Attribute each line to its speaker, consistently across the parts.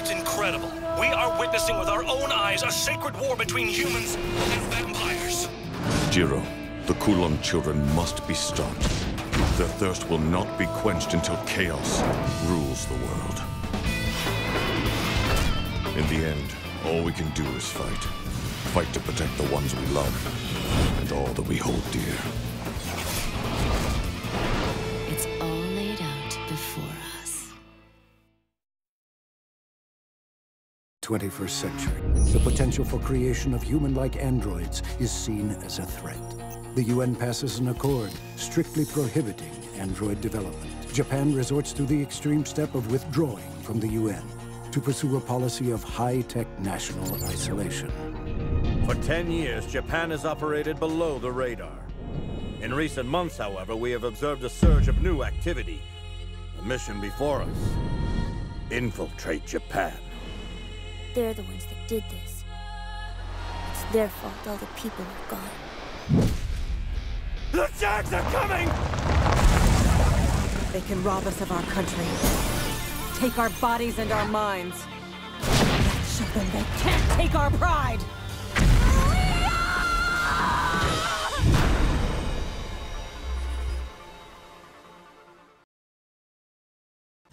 Speaker 1: It's incredible. We are witnessing with our own eyes a sacred war between humans and vampires.
Speaker 2: Jiro, the Kowloon children must be stopped. Their thirst will not be quenched until chaos rules the world. In the end, all we can do is fight. Fight to protect the ones we love and all that we hold dear.
Speaker 3: 21st century. The potential for creation of human-like androids is seen as a threat. The UN passes an accord strictly prohibiting android development. Japan resorts to the extreme step of withdrawing from the UN to pursue a policy of high-tech national isolation.
Speaker 4: For 10 years, Japan has operated below the radar. In recent months, however, we have observed a surge of new activity. The mission before us, infiltrate Japan.
Speaker 5: They're the ones that did this. It's their fault all the people are gone.
Speaker 4: The Jags are coming!
Speaker 6: They can rob us of our country. Take our bodies and our minds. Let's show them they can't take our pride!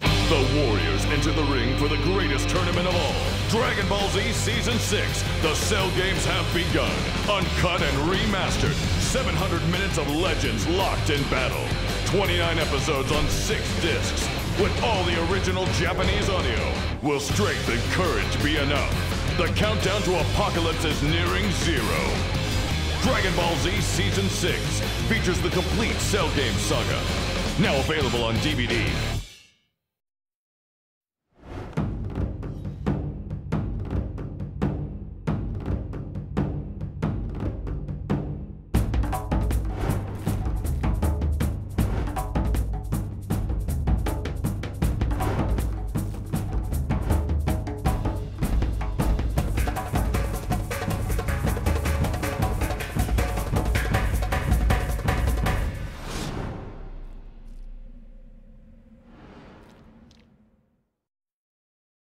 Speaker 2: The Warriors enter the ring for the greatest tournament of all. Dragon Ball Z Season 6. The Cell Games have begun. Uncut and remastered. 700 minutes of legends locked in battle. 29 episodes on 6 discs. With all the original Japanese audio. Will strength and courage be enough? The countdown to apocalypse is nearing zero. Dragon Ball Z Season 6 features the complete Cell Game saga. Now available on DVD.